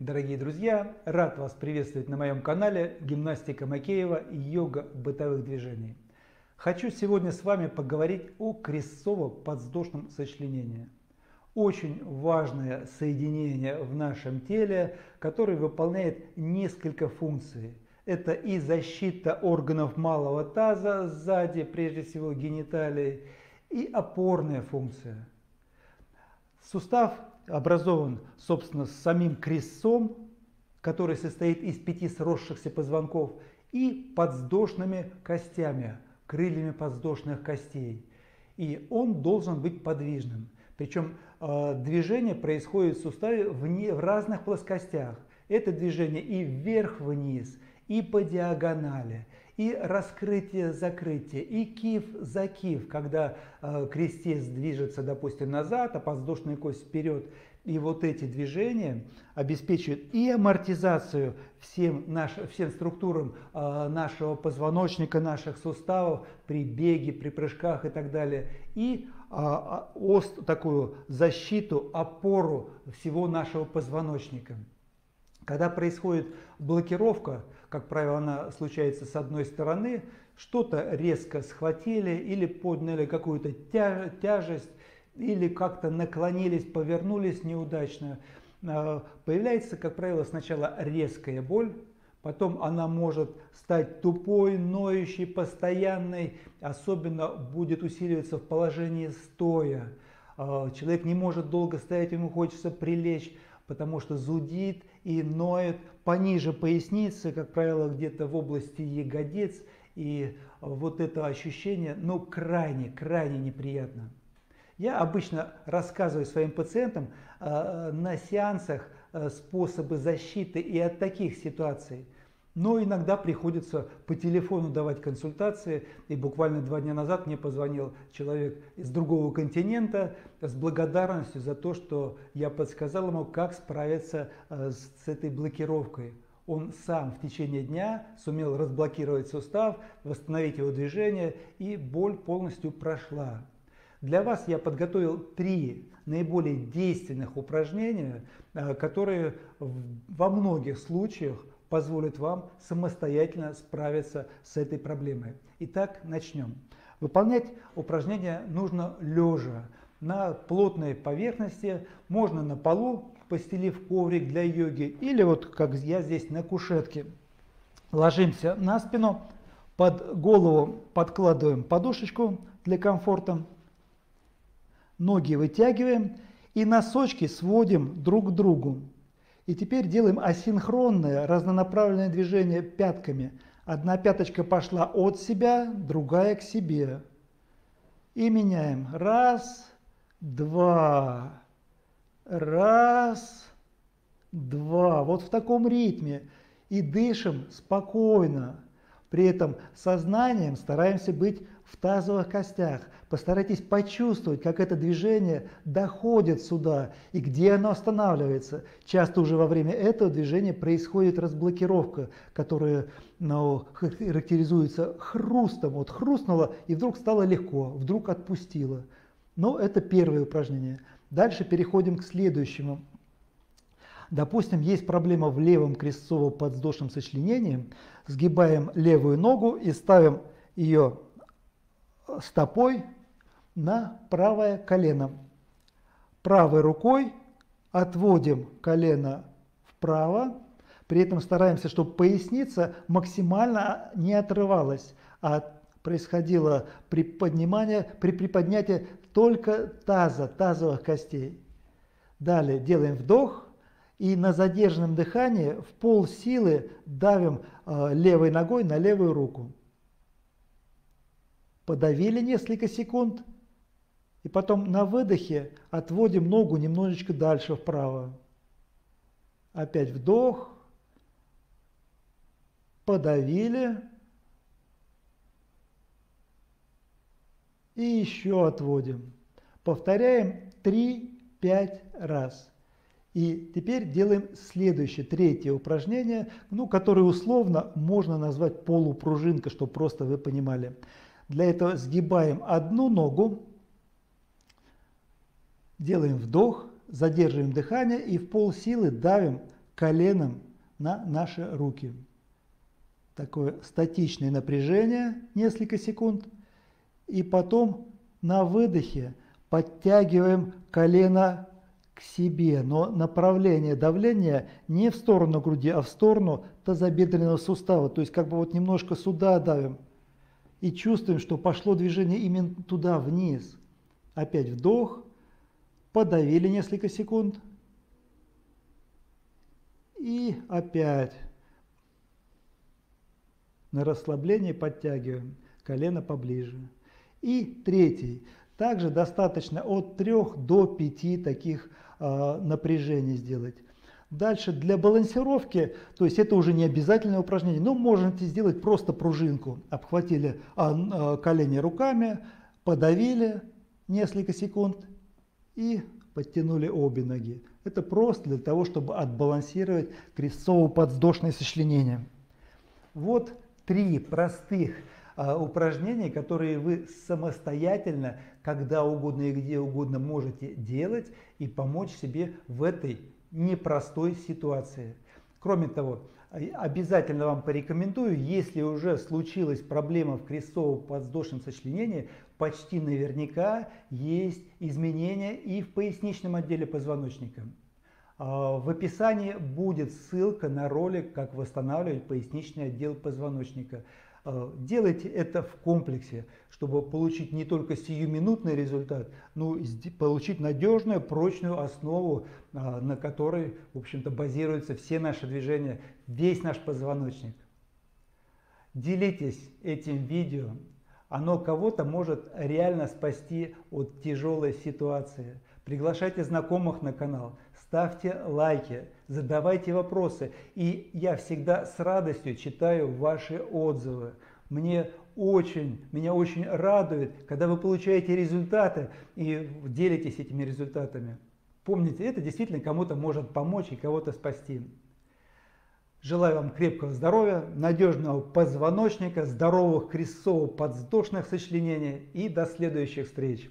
Дорогие друзья, рад вас приветствовать на моем канале Гимнастика Макеева и йога бытовых движений. Хочу сегодня с вами поговорить о крестцово-подвздошном сочленении. Очень важное соединение в нашем теле, которое выполняет несколько функций. Это и защита органов малого таза сзади, прежде всего гениталий, и опорная функция. Сустав образован, собственно, самим крестцом, который состоит из пяти сросшихся позвонков, и подвздошными костями, крыльями подвздошных костей. И он должен быть подвижным. Причем э, движение происходит в суставе в, не, в разных плоскостях. Это движение и вверх-вниз, и по диагонали, и раскрытие-закрытие, и кив-закив, когда э, крестец движется, допустим, назад, а подвздошная кость вперед. И вот эти движения обеспечивают и амортизацию всем, наш, всем структурам э, нашего позвоночника, наших суставов при беге, при прыжках и так далее, и э, ост, такую защиту, опору всего нашего позвоночника. Когда происходит блокировка, как правило, она случается с одной стороны, что-то резко схватили или подняли какую-то тяжесть, или как-то наклонились, повернулись неудачно. А, появляется, как правило, сначала резкая боль, потом она может стать тупой, ноющей, постоянной, особенно будет усиливаться в положении стоя. А, человек не может долго стоять, ему хочется прилечь, потому что зудит и ноет пониже поясницы, как правило, где-то в области ягодиц. И вот это ощущение, ну, крайне, крайне неприятно. Я обычно рассказываю своим пациентам э, на сеансах э, способы защиты и от таких ситуаций. Но иногда приходится по телефону давать консультации. И буквально два дня назад мне позвонил человек из другого континента с благодарностью за то, что я подсказал ему, как справиться э, с этой блокировкой. Он сам в течение дня сумел разблокировать сустав, восстановить его движение, и боль полностью прошла. Для вас я подготовил три наиболее действенных упражнения, э, которые во многих случаях позволит вам самостоятельно справиться с этой проблемой. Итак, начнем. Выполнять упражнения нужно лежа на плотной поверхности, можно на полу, постелив коврик для йоги, или вот как я здесь на кушетке. Ложимся на спину, под голову подкладываем подушечку для комфорта, ноги вытягиваем и носочки сводим друг к другу. И теперь делаем асинхронное разнонаправленное движение пятками. Одна пяточка пошла от себя, другая к себе. И меняем. Раз, два, раз, два. Вот в таком ритме. И дышим спокойно. При этом сознанием стараемся быть в тазовых костях. Постарайтесь почувствовать, как это движение доходит сюда и где оно останавливается. Часто уже во время этого движения происходит разблокировка, которая ну, характеризуется хрустом. Вот хрустнуло и вдруг стало легко, вдруг отпустило. Но это первое упражнение. Дальше переходим к следующему. Допустим, есть проблема в левом крестцово-подвздошном сочленении. Сгибаем левую ногу и ставим ее стопой на правое колено. Правой рукой отводим колено вправо, при этом стараемся, чтобы поясница максимально не отрывалась, а происходило при поднимании, при приподнятии только таза, тазовых костей. Далее делаем вдох и на задержанном дыхании в пол силы давим э, левой ногой на левую руку подавили несколько секунд, и потом на выдохе отводим ногу немножечко дальше вправо. Опять вдох, подавили, и еще отводим. Повторяем 3-5 раз. И теперь делаем следующее, третье упражнение, ну, которое условно можно назвать полупружинка, чтобы просто вы понимали. Для этого сгибаем одну ногу, делаем вдох, задерживаем дыхание и в пол силы давим коленом на наши руки. Такое статичное напряжение несколько секунд. И потом на выдохе подтягиваем колено к себе, но направление давления не в сторону груди, а в сторону тазобедренного сустава. То есть как бы вот немножко сюда давим. И чувствуем, что пошло движение именно туда, вниз. Опять вдох, подавили несколько секунд. И опять на расслабление подтягиваем колено поближе. И третий. Также достаточно от 3 до 5 таких э, напряжений сделать. Дальше для балансировки, то есть это уже не обязательное упражнение, но можете сделать просто пружинку. Обхватили а, колени руками, подавили несколько секунд и подтянули обе ноги. Это просто для того, чтобы отбалансировать крестцово-подвздошное сочленение. Вот три простых а, упражнений, которые вы самостоятельно, когда угодно и где угодно можете делать и помочь себе в этой непростой ситуации. Кроме того, обязательно вам порекомендую, если уже случилась проблема в крестцово-подвздошном сочленении, почти наверняка есть изменения и в поясничном отделе позвоночника. А, в описании будет ссылка на ролик, как восстанавливать поясничный отдел позвоночника. А, делайте это в комплексе, чтобы получить не только сиюминутный результат, но и получить надежную, прочную основу, а, на которой, в общем-то, базируются все наши движения, весь наш позвоночник. Делитесь этим видео, оно кого-то может реально спасти от тяжелой ситуации. Приглашайте знакомых на канал, ставьте лайки, задавайте вопросы. И я всегда с радостью читаю ваши отзывы. Мне очень, меня очень радует, когда вы получаете результаты и делитесь этими результатами. Помните, это действительно кому-то может помочь и кого-то спасти. Желаю вам крепкого здоровья, надежного позвоночника, здоровых крестцово-подвздошных сочленений и до следующих встреч.